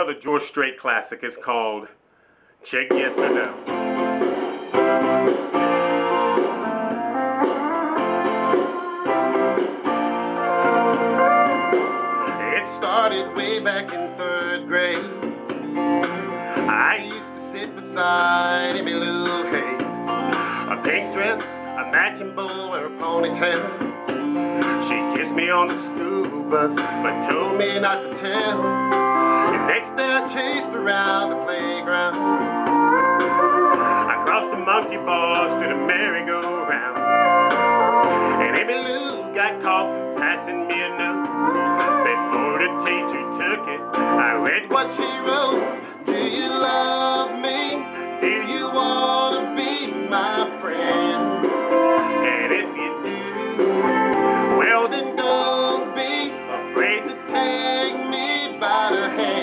another George Strait classic. It's called Check Yes or No. It started way back in third grade. I used to sit beside Emmy Lou Hayes. A pink dress, a matching bow, or a ponytail. She kissed me on the school bus, but told me not to tell. Around the playground. I crossed the monkey bars to the merry-go-round. And Emmy Lou got caught passing me a note. Before the teacher took it, I read what she wrote. Do you love me? Do you want to be my friend? And if you do, well then don't be afraid to take me by the hand.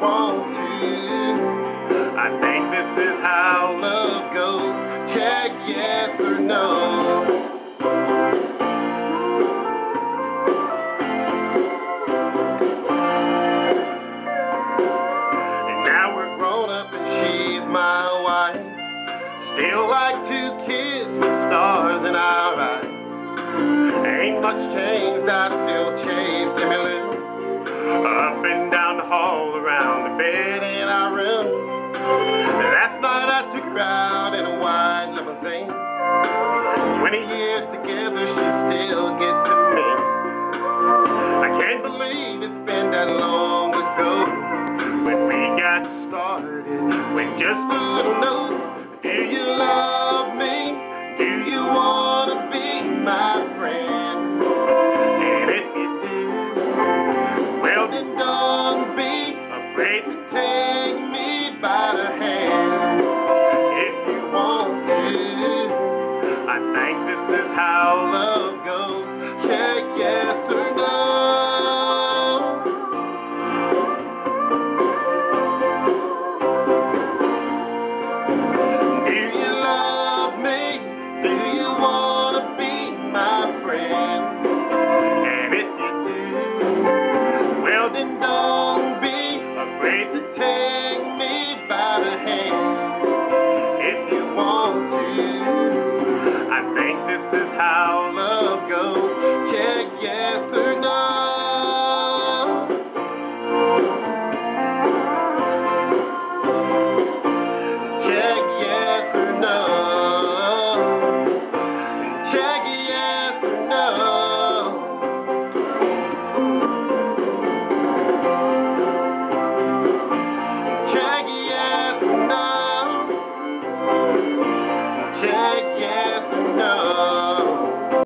If you want to, I think this is how love goes. Check yes or no. And now we're grown up and she's my wife. Still like two kids with stars in our eyes. Ain't much changed, I still chase Emily. Bed in our room. Last night I took her out in a white limousine. Twenty years together, she still gets to me. I can't believe it's been that long ago when we got started with just a little note. Do you love me? Do you want to be my friend? And if you do, well then don't be afraid to take me by the hand. If you want to, I think this is how